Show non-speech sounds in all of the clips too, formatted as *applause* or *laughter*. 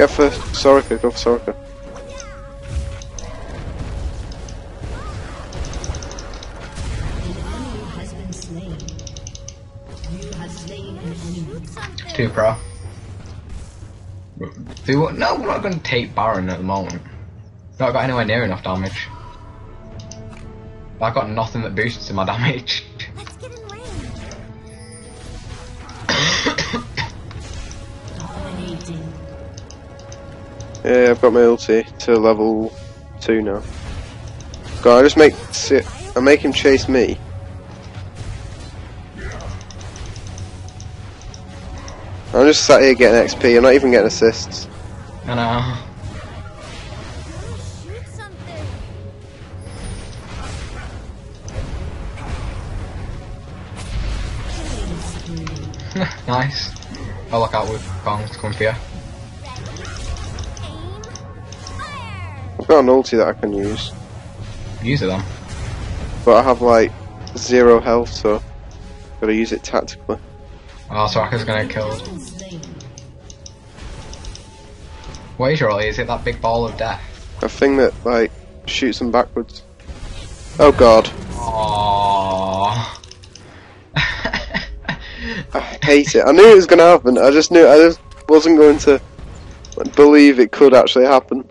Go for Soraka, go for Soraka. Two pro. Do, no, we're not going to take Baron at the moment. Not got anywhere near enough damage. I've got nothing that boosts my *laughs* damage. Yeah, I've got my ulti to level two now. God, I just make I make him chase me. I'm just sat here getting XP. I'm not even getting assists. I know. *laughs* Nice. I'll look out to got an ulti that I can use, Use it then. but I have like zero health, so gotta use it tactically. Oh, Soraka's gonna get killed. What is your ulti? Is it that big ball of death? A thing that like shoots them backwards. Oh god, Aww. I hate it. I knew it was gonna happen. I just knew I just wasn't going to believe it could actually happen.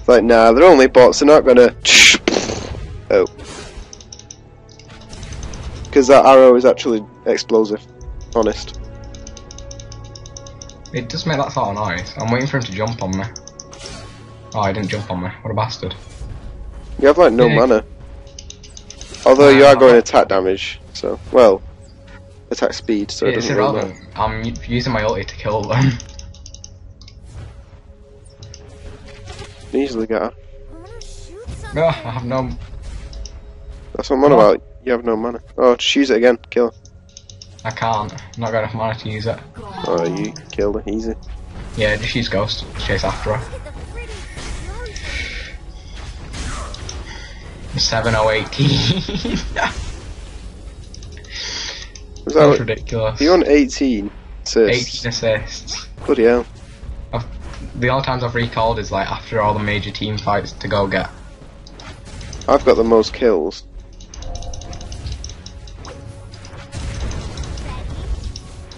It's like, nah, they're only bots. They're not gonna. Oh, because that arrow is actually explosive. Honest. it does make that of noise. I'm waiting for him to jump on me. Oh, he didn't jump on me. What a bastard. You have like no Yeah. mana. Although you are going attack damage, so well, attack speed. So it doesn't irrelevant. I'm using my ulti to kill them. *laughs* easily get her. I wanna shoot something. no, I have no. That's what I'm on about. You have no mana. Oh, just use it again. Kill her. I can't. I'm not got enough mana to use it. Oh, you killed her. Easy. Yeah, just use Ghost. Chase after her. Get the 7018. *laughs* That's that ridiculous. you on 18 assists? 18 assists. Bloody hell. The only times I've recalled is like after all the major team fights to go get. I've got the most kills.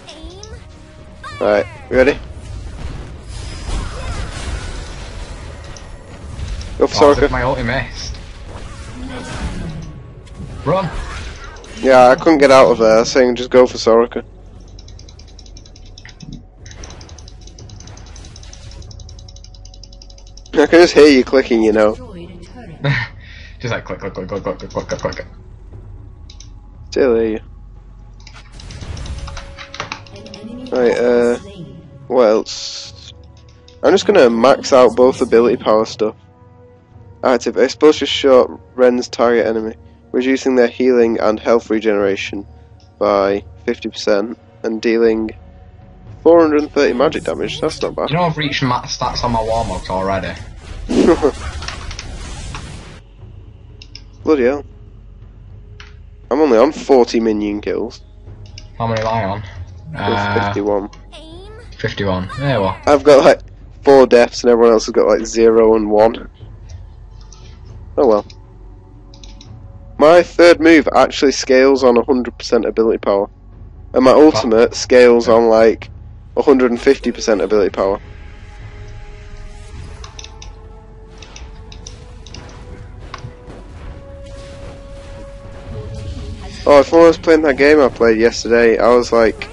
Aim. Right, ready? Go for Oh, Soraka. my ulti missed. Run! Yeah, I couldn't get out of there. Saying just go for Soraka. Can just hear you clicking, you know. *laughs* Just like click, click, click, click, click, click, click, click, click. Still hear you. Right, uh. What else? I'm just gonna max out both ability power stuff. Active. Expose your shot Ren's target enemy, reducing their healing and health regeneration by 50% and dealing 430 magic damage. That's not bad. You know I've reached max stats on my Warmogs already. *laughs* Bloody hell. I'm only on 40 minion kills. How many am I on? Uh, 51. Aim. 51. Yeah, well. I've got like 4 deaths and everyone else has got like 0 and 1. Oh well. My third move actually scales on 100% ability power. And my ultimate scales on like 150% ability power. Oh, if I was playing that game I played yesterday, I was like,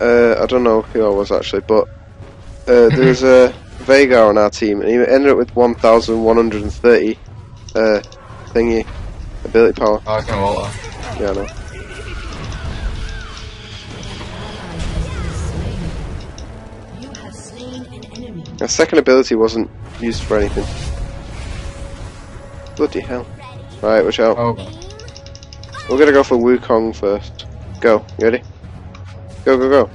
uh, I don't know who I was actually, but uh, there was a *laughs* Veigar on our team, and he ended up with 1,130 uh, thingy ability power. I was gonna ult her. Yeah, I know. You have slain an enemy. Our second ability wasn't used for anything. Bloody hell. Right, watch out. Oh, We're gonna go for Wukong first. Go, you ready? Go, go, go.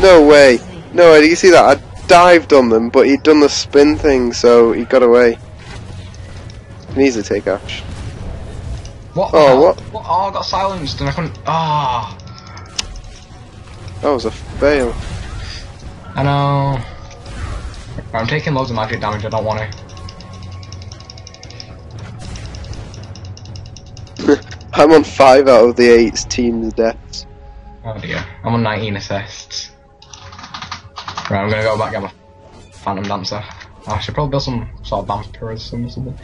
No way! No way, did you see that? I dived on them, but he'd done the spin thing, so he got away. Can easily take Ash. what? Oh, hell? what? Oh, I got silenced and I couldn't. Ah. That was a fail. I know. I'm taking loads of magic damage, I don't want to. I'm on five out of the eight team's deaths. Oh dear. I'm on 19 assists. Right, I'm gonna go back and get my Phantom Dancer. I should probably build some sort of vampirism or something.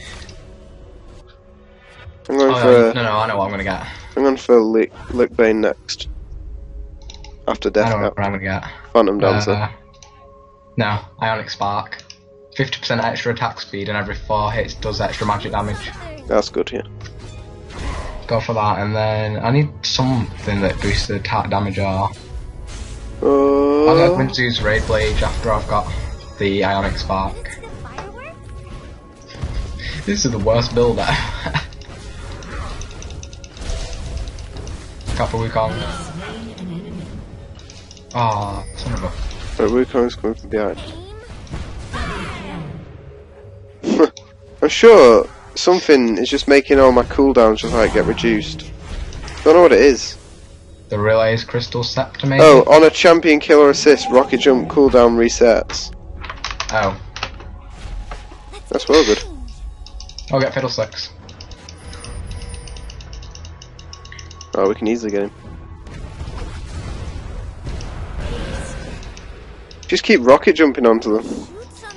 I'm going Oh, for no, uh, no, no, I know what I'm gonna get. I'm going for Lich, Lich Bane next. After Death I know what I'm gonna get. Phantom Dancer. Uh, no, Ionic Spark. 50% extra attack speed and every 4 hits does extra magic damage. That's good, yeah. Go for that, and then I need something that boosts the attack damage or... I'll Uh, Guinsoo's Rageblade after I've got the Ionic Spark. This is the worst build ever. Couple Wukong. Slain an enemy. Ah, son of a... right, Wukong's coming from behind. *laughs* I'm sure something is just making all my cooldowns just like get reduced. Don't know what it is. The Rylai's Crystal Scepter maybe? Oh, on a champion killer assist, rocket jump cooldown resets. Oh. That's well good. I'll get Fiddlesticks. Oh, we can easily get him. Just keep rocket jumping onto them. *laughs*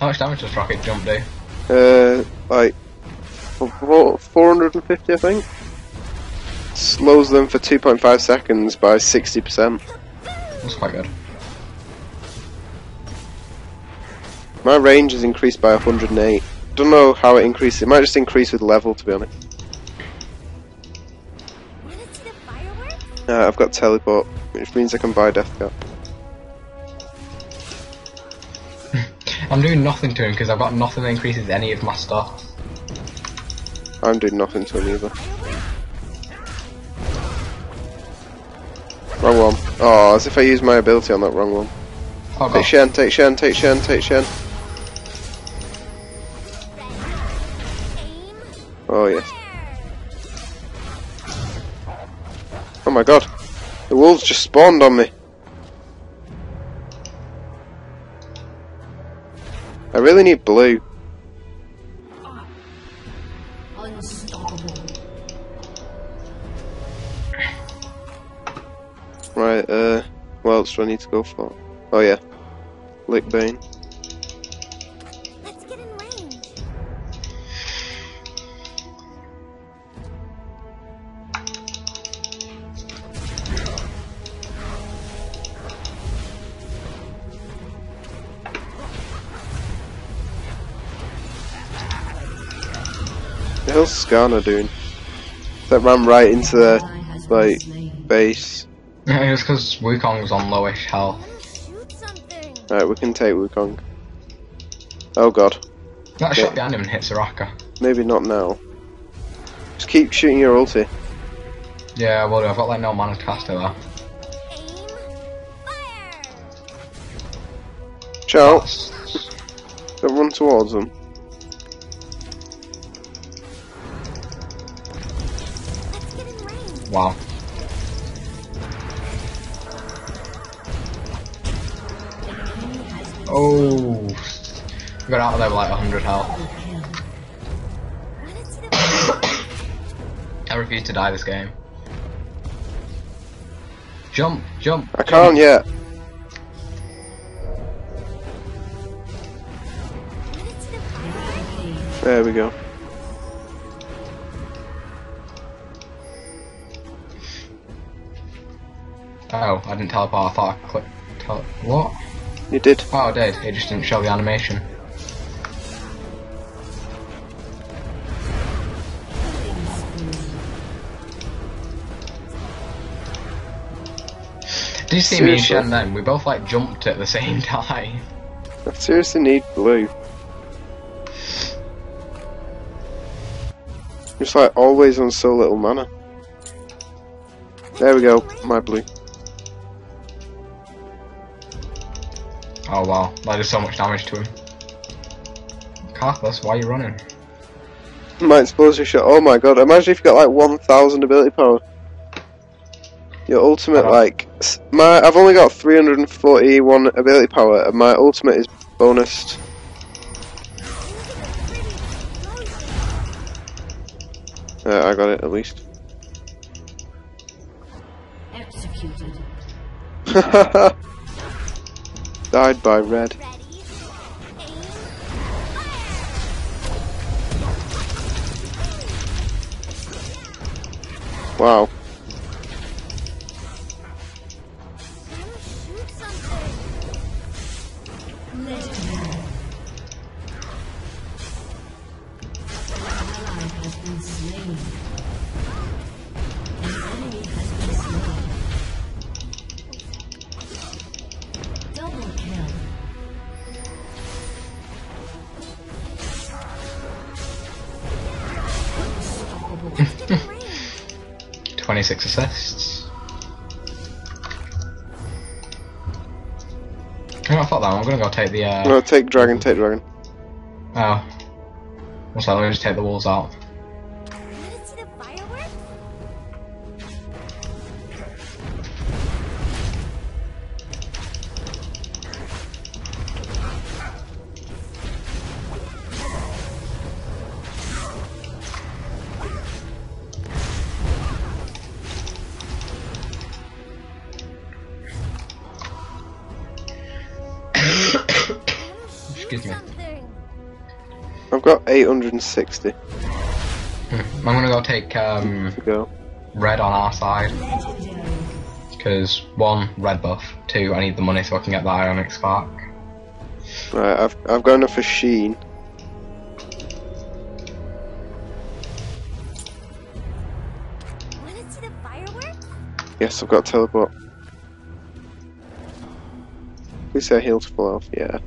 How much damage does Rocket Jump do? Uh, like four- 450, I think. Slows them for 2.5 seconds by 60%. That's quite good. My range is increased by 108. Don't know how it increases. It might just increase with level, to be honest. Wanna see the fireworks? Uh, I've got teleport, which means I can buy death cap. *laughs* I'm doing nothing to him because I've got nothing that increases any of my stuff. I'm doing nothing to him either. Wrong one. Oh, as if I used my ability on that wrong one. Oh. Take Shen, take Shen, take Shen, take Shen. Oh yes. Oh my god. The wolves just spawned on me. Really need blue. Right, uh, what else do I need to go for? Oh yeah. Lich hell's Skarner doing? That ran right into the like base. Yeah, it's because Wukong's on lowish health. Wanna shoot something? Alright, we can take Wukong. Oh god. That Yeah. shot behind him and hit Soraka. Maybe not now. Just keep shooting your ulti. Yeah, well, I've got like no mana to cast it though. Aim. Fire. Ciao. Don't run towards them. Wow. Oh. We got out of there with like 100 health. *coughs* I refuse to die this game. Jump, jump. I can't yet. There we go. Oh, I didn't teleport. I thought I clicked. Tele- what? You did. Oh, I did. It just didn't show the animation. Did you see me and Shen then? We both like jumped at the same *laughs* time. I seriously need blue. Just like always on so little mana. There we go, my blue. Oh wow, that did so much damage to him. Karthus, why are you running? My explosive shot. Oh my god! Imagine if you got like 1,000 ability power. Your ultimate, like my, I've only got 341 ability power, and my ultimate is bonused. Uh, I got it at least. Executed. *laughs* Died by red. Wow. 26 assists. I thought that. one, I'm gonna go take the. Uh, No, take dragon, take dragon. Oh. What's that? Let me just take the walls out. 860 Hmm. I'm gonna go take um, go. red on our side. Because, one, red buff. Two, I need the money so I can get the Ionic Spark. Right, I've I've got enough for Sheen. Wanna see the fireworks? Yes, I've got teleport. Please say heal to full health. Yeah.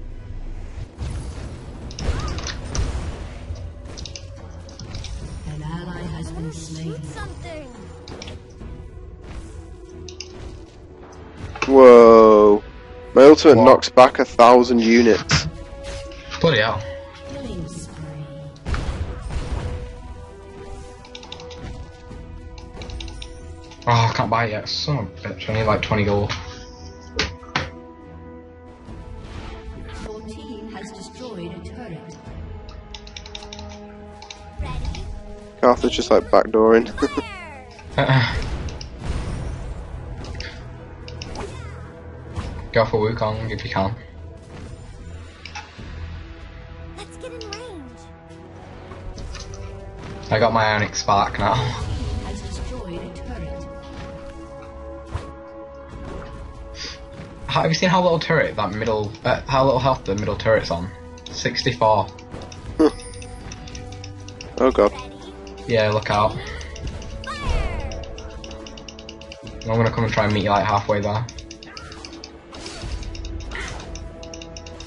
Whoa. My ultimate What? knocks back a thousand units. Bloody hell. Killing spree. Oh, I can't buy it yet. Son of a bitch. I need like 20 gold. Your team has destroyed a turret. Ready, Arthur's just like backdooring. *laughs* *laughs* Uh-uh. Go for Wukong if you can. Let's get in range! I got my Ionic Spark now. *laughs* Has destroyed a turret. Have you seen how little turret that middle, uh, how little health the middle turret's on? 64. oh god. Yeah, look out. fire! I'm gonna come and try and meet you like halfway there.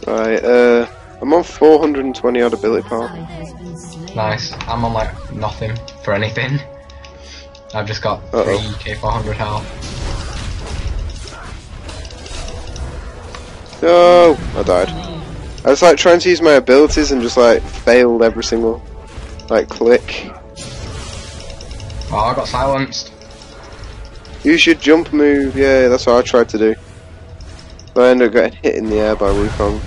Right, uh, I'm on 420 odd ability power. has been slain. Nice. I'm on like nothing for anything. I've just got Uh-oh. 3k 400 health. No! I died. I was like trying to use my abilities and just like failed every single like click. Oh, I got silenced. Use your jump move, yeah, that's what I tried to do. But I ended up getting hit in the air by Wukong.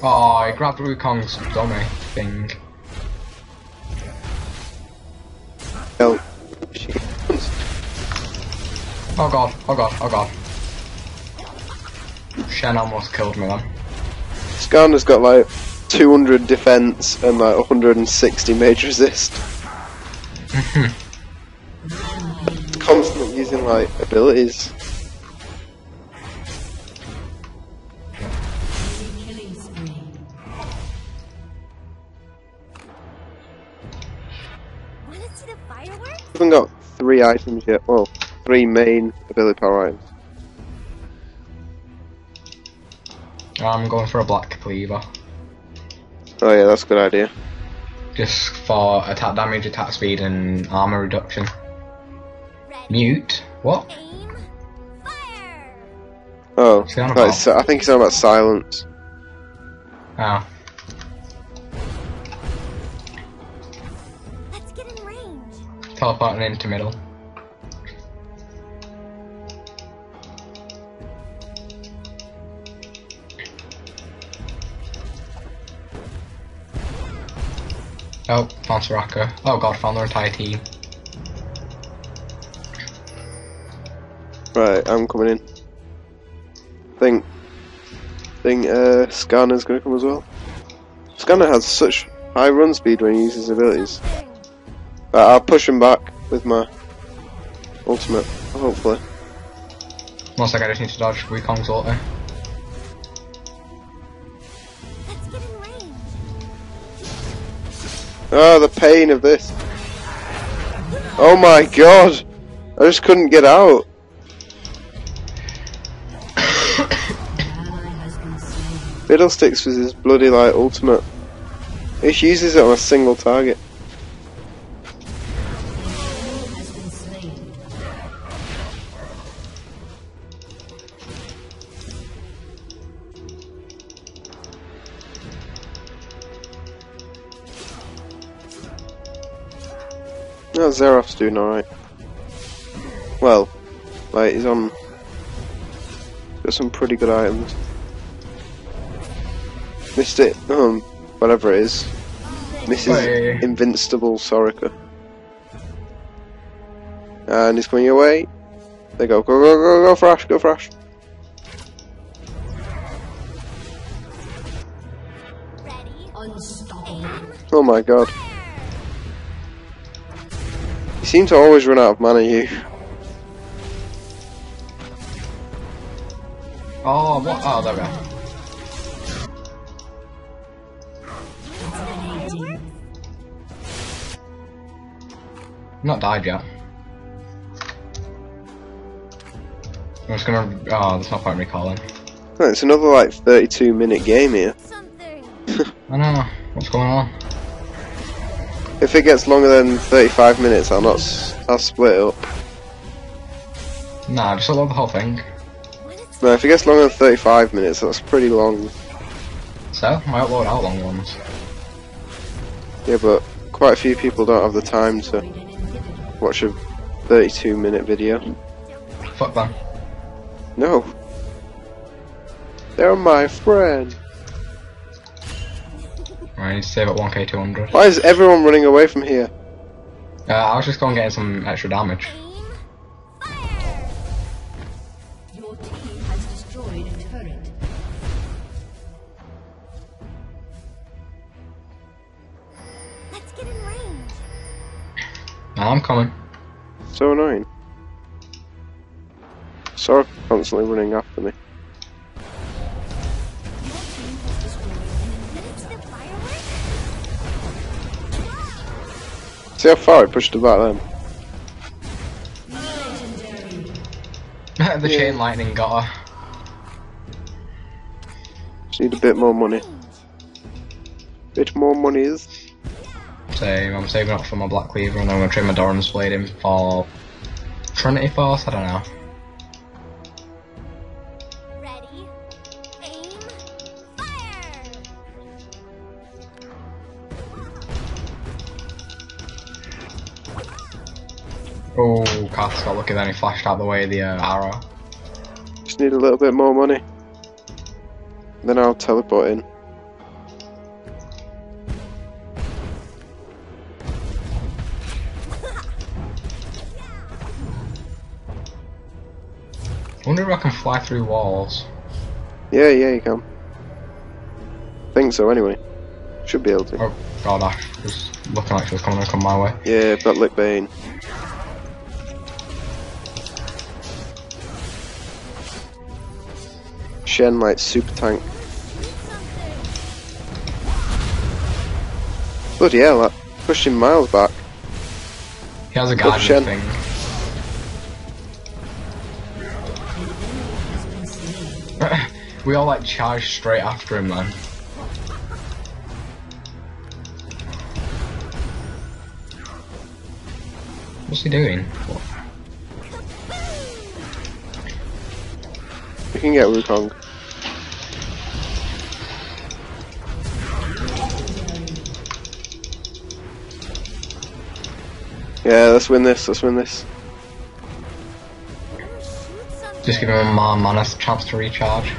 Oh, I grabbed Wukong's dummy thing. Hell. Oh, shit. Oh god, oh god, oh god. Shen almost killed me then. Skarner's got like 200 defense and like 160 mage resist. *laughs* Constantly using like abilities. Wanna see the fireworks? haven't got three items yet. Well, three main ability power items. I'm going for a black cleaver. Oh yeah, that's a good idea. Just for attack damage, attack speed, and armor reduction. Ready, Mute? What? aim, fire! Oh, What's he on like, about? si- I think he's on about silence. Oh. teleporting into middle. Oh, found Soraka. Oh god, found their entire team. Right, I'm coming in. Think, think, uh, Skarner's gonna come as well. Scanner has such high run speed when he uses abilities. Right, I'll push him back with my ultimate, hopefully. One sec, I just need to dodge Wukong's ulti. Let's get in range. Ah, the pain of this. Oh my god! I just couldn't get out. Ally has been slain. Fiddlesticks was his bloody like ultimate. He just uses it on a single target. No, Zeroff's doing alright. Well, like he's on. Got some pretty good items. Missed it, um, whatever it is. Mrs. Hey. Invincible Soraka. And he's coming your way. They go, go, go, go, go, Thrash, go, Thrash. Ready? Unstoppable. Oh my god. You seem to always run out of mana, you. Oh, what? Oh, there we go. Not died yet. I'm just gonna. Oh, there's no point in recalling. Oh, it's another like 32 minute game here. *laughs* I don't know. What's going on? If it gets longer than 35 minutes, I'll not. I'll split it up. Nah, just upload the whole thing. No, if it gets longer than 35 minutes, that's pretty long. So, I upload out long ones. Yeah, but quite a few people don't have the time to watch a 32 minute video. Fuck them. No. They're my friend. Right, I need to save at 1k200. Why is everyone running away from here? Uh, I was just going getting some extra damage. aim. Fire. Your team has destroyed a turret. Let's get in range. Now I'm coming. So annoying. Sora constantly running after me. See how far I pushed it back then? *laughs* The Yeah. chain lightning got her. Just need a bit more money. Bit more money is. Same, I'm saving up for my Black Cleaver and I'm gonna trade my Doran's Blade in for Trinity Force, I don't know. Oh, Cass got lucky then he flashed out the way of the uh, arrow. Just need a little bit more money. Then I'll teleport in. wonder if I can fly through walls. Yeah, yeah, you can. Think so, anyway. Should be able to. Oh, God, Ash was looking like she was coming to come my way. Yeah, I've Lich Bane. Shen like super tank. Bloody hell, that pushed him miles back. He has a Shen. thing. *laughs* we all like charged straight after him then. What's he doing? What? We can get Wukong. Yeah, let's win this, let's win this. Just give him a mana chance to recharge.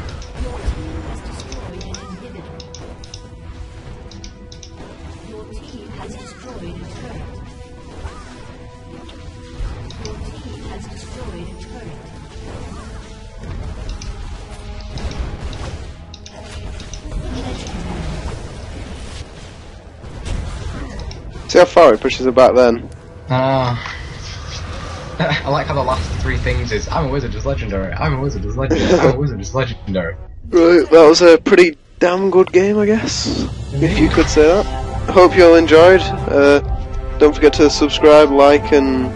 See how far it pushes it back then. Ah. *laughs* I like how the last three things is I'm a wizard, just legendary. I'm a wizard, just legendary. I'm a wizard, just legendary. *laughs* Right, that was a pretty damn good game, I guess, if you could say that. Hope you all enjoyed. Uh, don't forget to subscribe, like, and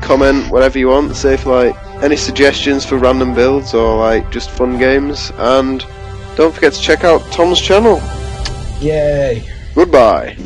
comment whatever you want. Say if like any suggestions for random builds or like just fun games, and don't forget to check out Tom's channel. Yay! Goodbye.